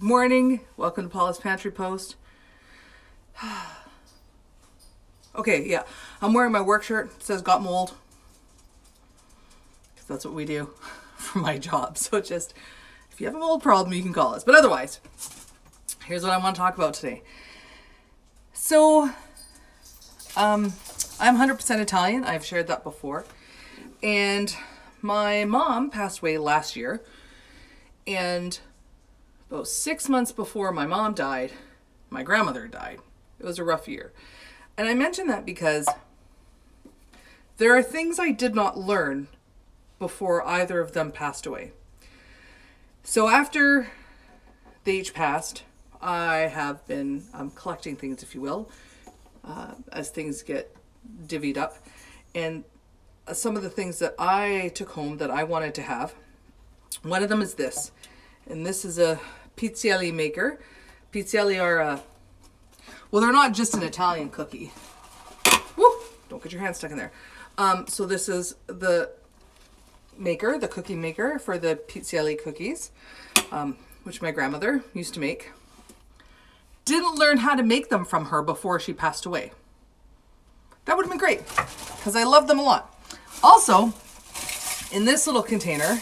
morning. Welcome to Paula's Pantry Post. okay, yeah. I'm wearing my work shirt. It says got mold. Because that's what we do for my job. So just, if you have a mold problem, you can call us. But otherwise, here's what I want to talk about today. So, um, I'm 100% Italian. I've shared that before. And my mom passed away last year. And about six months before my mom died, my grandmother died. It was a rough year. And I mention that because there are things I did not learn before either of them passed away. So after they each passed, I have been um, collecting things, if you will, uh, as things get divvied up. And some of the things that I took home that I wanted to have, one of them is this. And this is a pizzelle maker. Pizzelle are a, well, they're not just an Italian cookie. Woo! Don't get your hand stuck in there. Um, so this is the maker, the cookie maker for the pizzelle cookies, um, which my grandmother used to make. Didn't learn how to make them from her before she passed away. That would have been great because I love them a lot. Also, in this little container,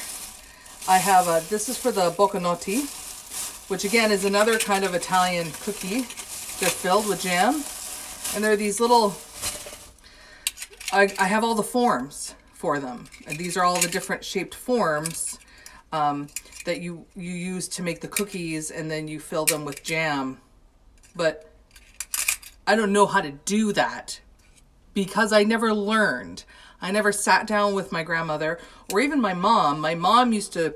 I have a, this is for the bocconotti, which again is another kind of Italian cookie. They're filled with jam. And they're these little, I, I have all the forms for them. And these are all the different shaped forms um, that you, you use to make the cookies and then you fill them with jam. But I don't know how to do that because I never learned. I never sat down with my grandmother or even my mom. My mom used to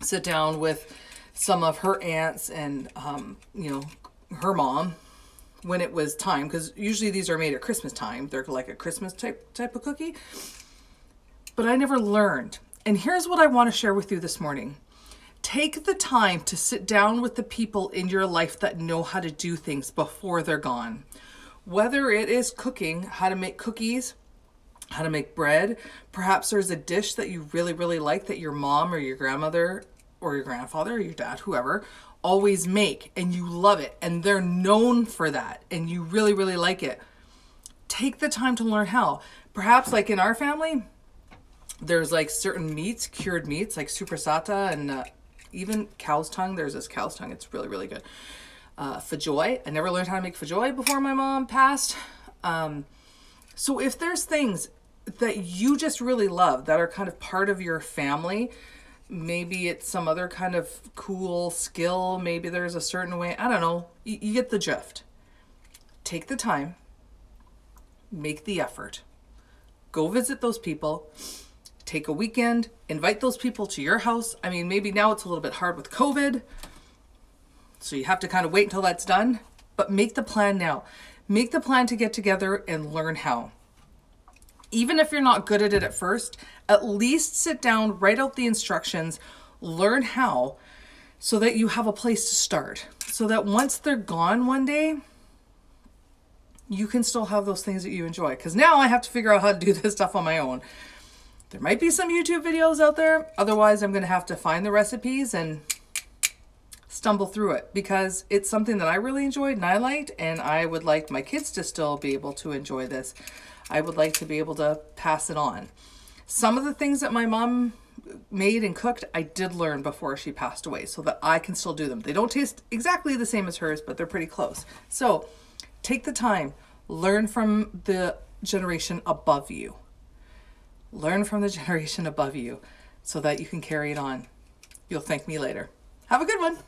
sit down with some of her aunts and, um, you know, her mom when it was time because usually these are made at Christmas time. They're like a Christmas type type of cookie. But I never learned. And here's what I want to share with you this morning. Take the time to sit down with the people in your life that know how to do things before they're gone. Whether it is cooking, how to make cookies, how to make bread. Perhaps there's a dish that you really, really like that your mom or your grandmother or your grandfather or your dad, whoever, always make and you love it and they're known for that and you really, really like it. Take the time to learn how. Perhaps, like in our family, there's like certain meats, cured meats, like soppressata and uh, even cow's tongue. There's this cow's tongue, it's really, really good. Uh, fajoy. I never learned how to make fajoy before my mom passed. Um, so if there's things that you just really love that are kind of part of your family, maybe it's some other kind of cool skill, maybe there's a certain way, I don't know, you, you get the drift. Take the time, make the effort, go visit those people, take a weekend, invite those people to your house. I mean, maybe now it's a little bit hard with COVID, so you have to kind of wait until that's done, but make the plan now. Make the plan to get together and learn how. Even if you're not good at it at first, at least sit down, write out the instructions, learn how, so that you have a place to start. So that once they're gone one day, you can still have those things that you enjoy. Because now I have to figure out how to do this stuff on my own. There might be some YouTube videos out there. Otherwise, I'm going to have to find the recipes and stumble through it because it's something that I really enjoyed and I liked, and I would like my kids to still be able to enjoy this. I would like to be able to pass it on. Some of the things that my mom made and cooked, I did learn before she passed away so that I can still do them. They don't taste exactly the same as hers, but they're pretty close. So take the time, learn from the generation above you. Learn from the generation above you so that you can carry it on. You'll thank me later. Have a good one.